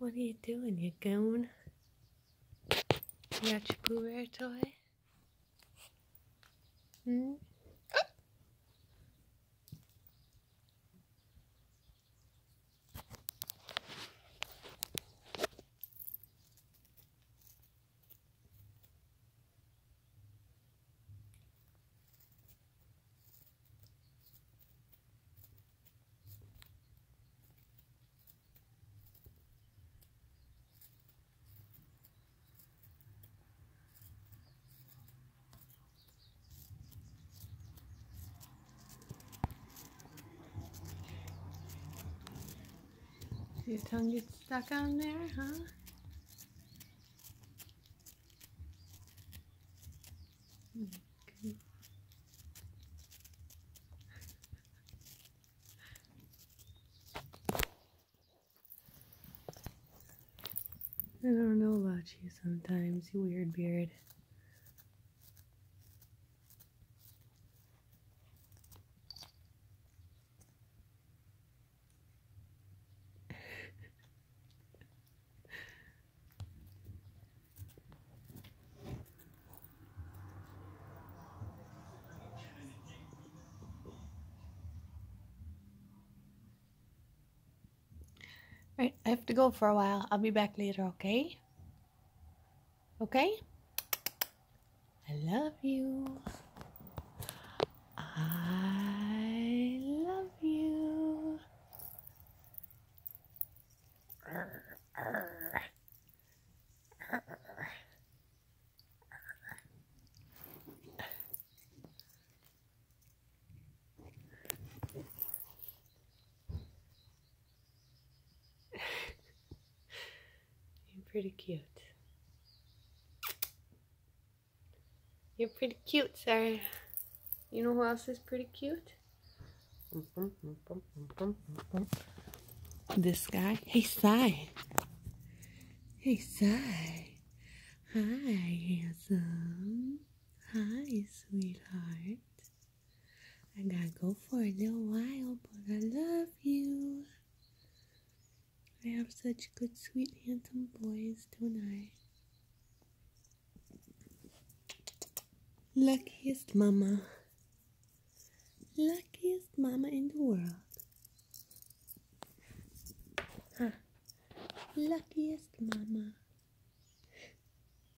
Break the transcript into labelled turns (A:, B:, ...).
A: What are you doing, you goon? You got your Pooh Bear toy? Hmm? Your tongue gets stuck on there, huh? I don't know about you sometimes, you weird beard. Right, I have to go for a while. I'll be back later, okay? Okay? I love you. I love you. Arr, arr. You're pretty cute. You're pretty cute, sir. You know who else is pretty cute? This guy. Hey, Sai. Hey, Sai. Hi, handsome. Hi, sweetheart. I gotta go for a little while, but I love you. Such good, sweet, handsome boys, don't I? Luckiest mama. Luckiest mama in the world. Huh. Luckiest mama.